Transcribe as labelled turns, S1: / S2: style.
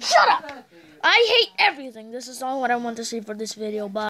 S1: Shut up! I hate everything. This is all what I want to see for this video. Bye.